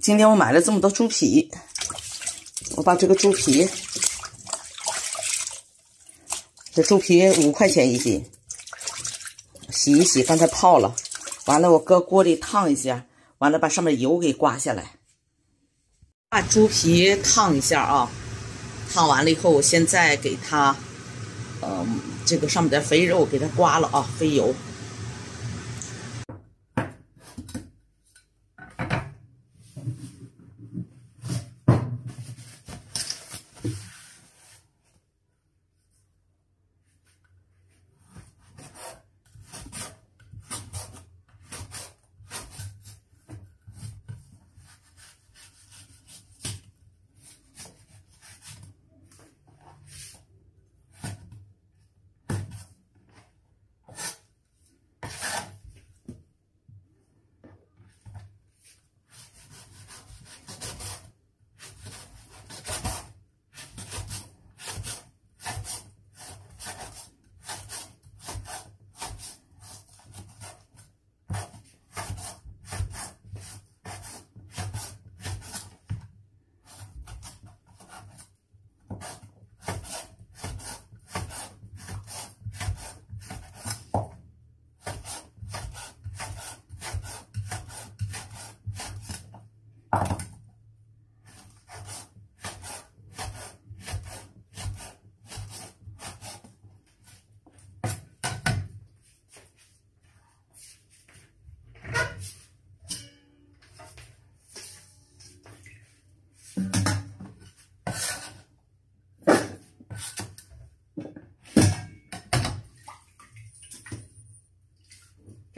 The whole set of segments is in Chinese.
今天我买了这么多猪皮，我把这个猪皮，这猪皮五块钱一斤，洗一洗，刚才泡了，完了我搁锅里烫一下，完了把上面油给刮下来，把猪皮烫一下啊，烫完了以后，我现在给它，嗯，这个上面的肥肉给它刮了啊，肥油。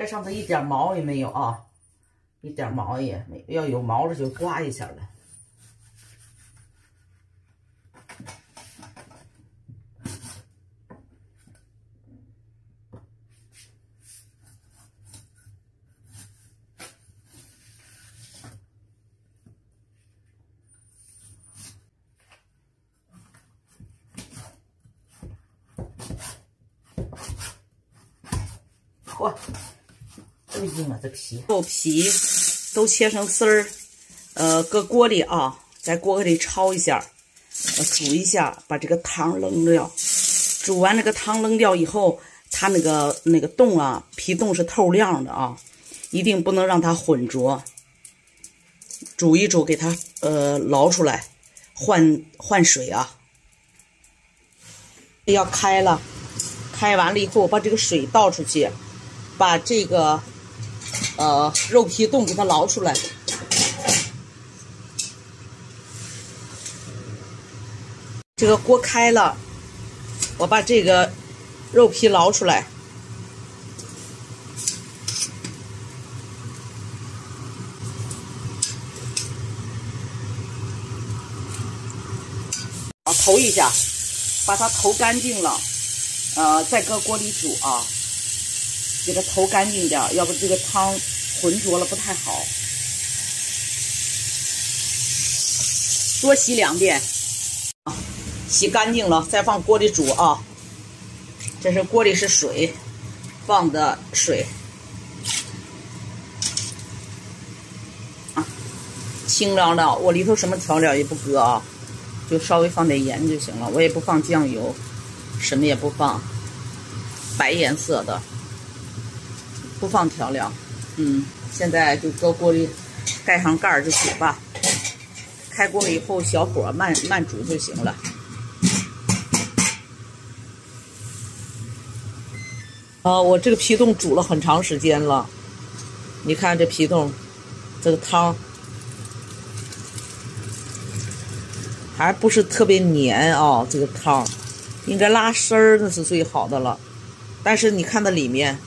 上头一点毛也没有啊，一点毛也没，要有毛了就刮一下了。嚯！这么硬啊！这皮豆皮都切成丝儿，呃，搁锅里啊，在锅里焯一下，煮一下，把这个汤扔掉。煮完那个汤扔掉以后，它那个那个洞啊，皮洞是透亮的啊，一定不能让它混浊。煮一煮，给它呃捞出来，换换水啊。要开了，开完了以后，把这个水倒出去，把这个。呃，肉皮冻给它捞出来。这个锅开了，我把这个肉皮捞出来，啊，投一下，把它投干净了，呃，再搁锅里煮啊。给它投干净点要不这个汤浑浊了不太好。多洗两遍，洗干净了再放锅里煮啊。这是锅里是水，放的水，啊，清凉的。我里头什么调料也不搁啊，就稍微放点盐就行了。我也不放酱油，什么也不放，白颜色的。不放调料，嗯，现在就搁锅里，盖上盖儿就煮吧。开锅以后，小火慢慢煮就行了。啊，我这个皮冻煮了很长时间了，你看这皮冻，这个汤还不是特别黏啊，这个汤应该拉丝儿那是最好的了。但是你看它里面。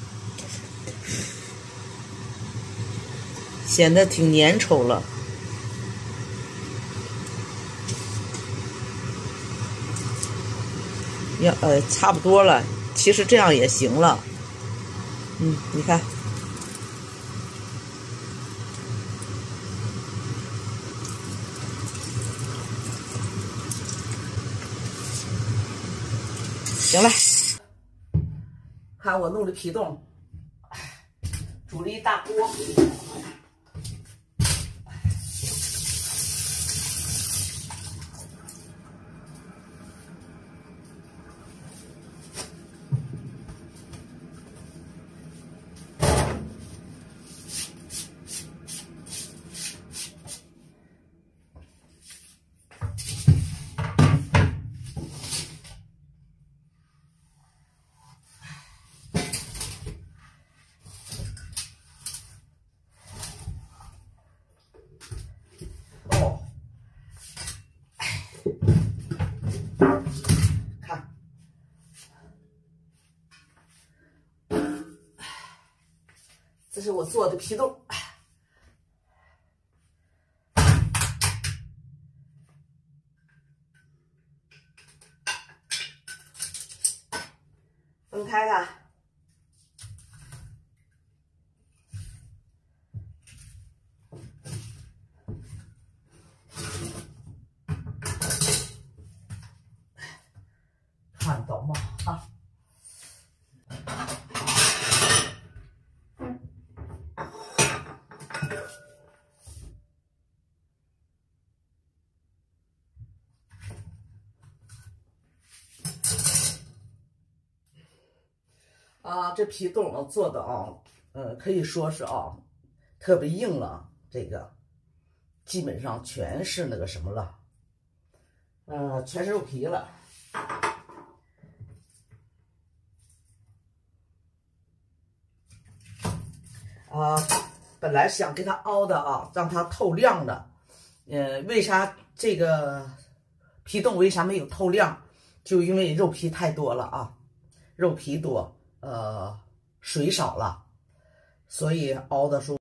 显得挺粘稠了，要呃差不多了，其实这样也行了。嗯，你看，行了，看我弄的皮冻，煮了一大锅。看，这是我做的皮冻。分开它，看到吗？啊！啊，这皮冻做的啊，呃，可以说是啊，特别硬了。这个基本上全是那个什么了，呃，全是肉皮了。啊，本来想给它熬的啊，让它透亮的。呃，为啥这个皮冻为啥没有透亮？就因为肉皮太多了啊，肉皮多。呃，水少了，所以熬的时候。